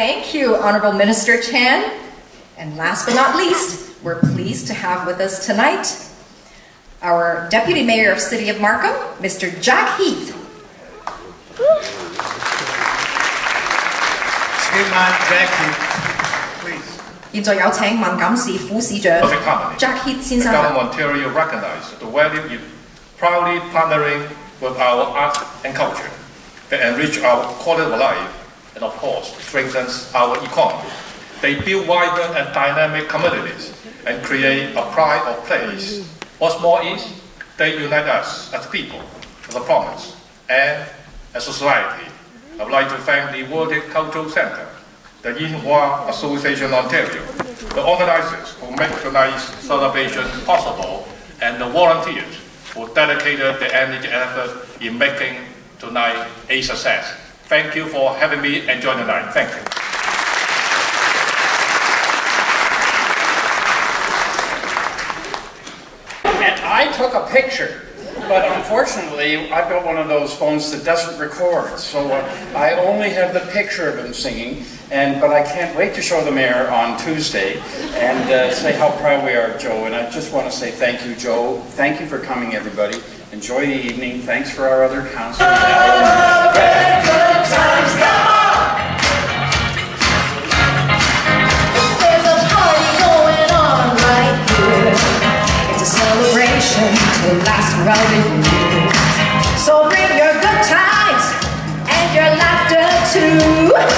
Thank you, Honorable Minister Chan. And last but not least, we're pleased to have with us tonight our Deputy Mayor of City of Markham, Mr. Jack Heath. 現在有請萬錦市副市長 Jack Heath 先生。Ontario recognize the value in proudly partnering with our arts and culture that enrich our quality of life and of course strengthens our economy. They build vibrant and dynamic communities and create a pride of place. What's more is they unite us as people, as a promise, and as a society. I would like to thank the World Cultural Center, the Yinhua Association Ontario, the organizers who make tonight's celebration possible, and the volunteers who dedicated their energy and effort in making tonight a success. Thank you for having me enjoy the night. Thank you. And I took a picture, but unfortunately, I've got one of those phones that doesn't record, so uh, I only have the picture of him singing. And but I can't wait to show the mayor on Tuesday and uh, say how proud we are of Joe. And I just want to say thank you, Joe. Thank you for coming, everybody. Enjoy the evening. Thanks for our other councilors. To last around the years. So bring your good times and your laughter too.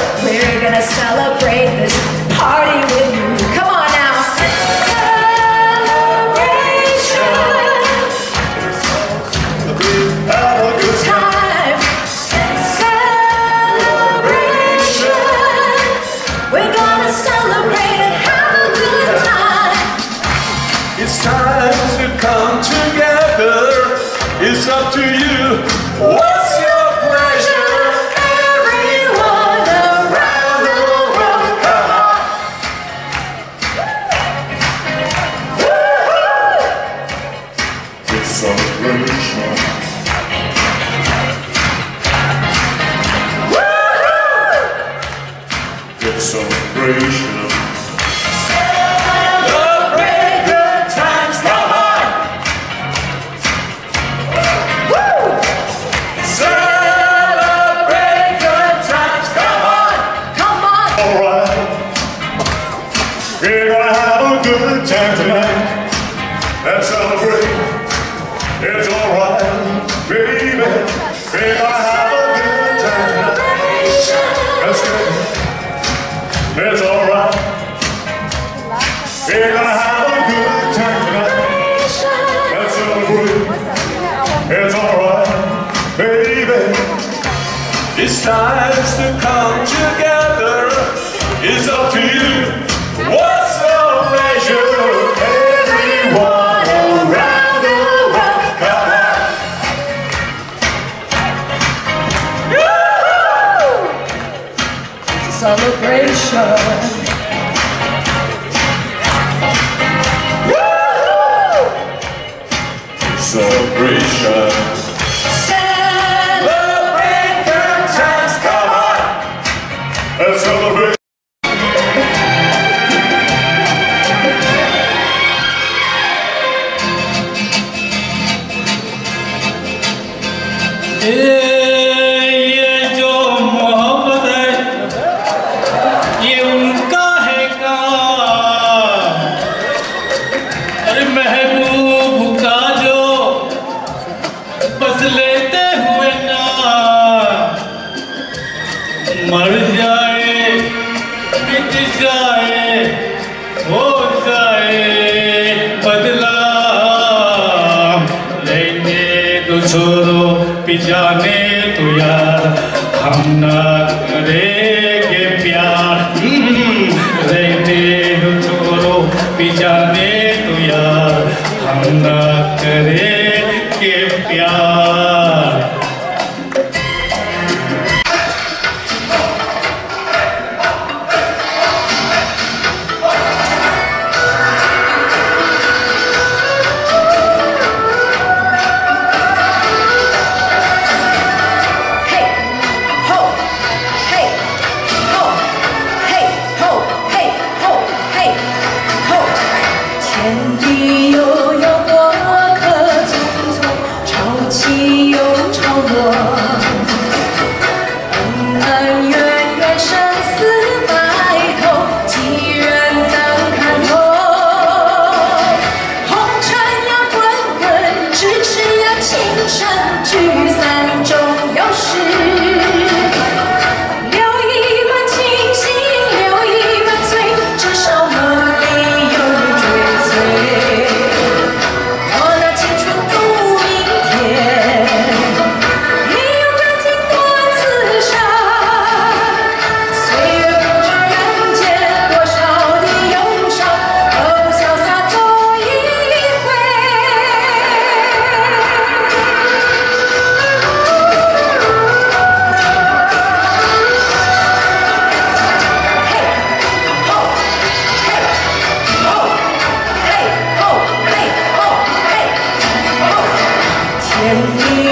To come together. It's up to you. What's your pleasure? Let's celebrate. It's alright, baby. We're gonna have a good time tonight. Let's go. It's alright. We're gonna have a good time tonight. Let's celebrate. It's alright, baby. It's time to come together. It's up to you. What's Celebrate भी जाने तो यार, हम ना करेंगे प्यार। रहते हो छोरो भी जाने तो यार, हम ना करें and Jesus. Thank you.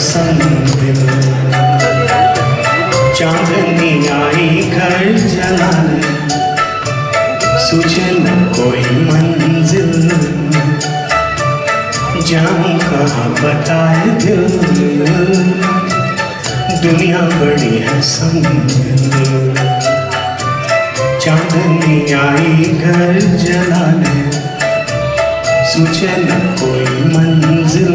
संग चांदनी आई घर जलाने सूझे न कोई मंजिल जाऊँ कहा बताए दिल दुनिया बड़ी है संग चांदनी आई घर जलाने सूझे न कोई मंजिल।